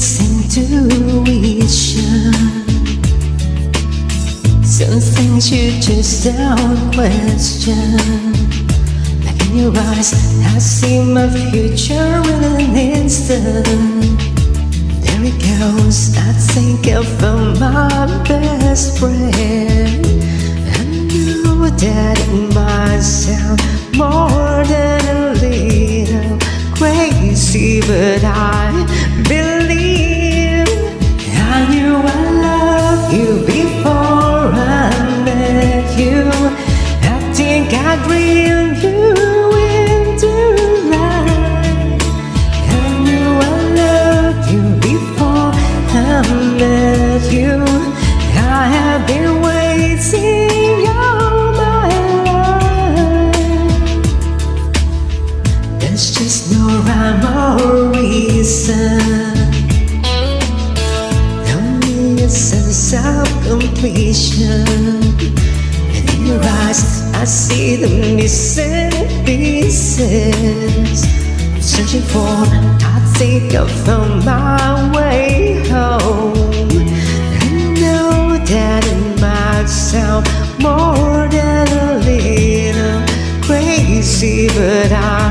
intuition. Some things you just don't question. Like in your eyes, I see my future in an instant. There it goes, I think found my best friend. I know that it might sound more than a little crazy, but I think I dreamed you into life. I knew I loved you before I met you. I have been waiting all my life. There's just no rhyme or reason. A sense of completion. In your eyes, I see the missing pieces. I'm searching for, I think I found my way home. I know that it might sound more than a little crazy, but I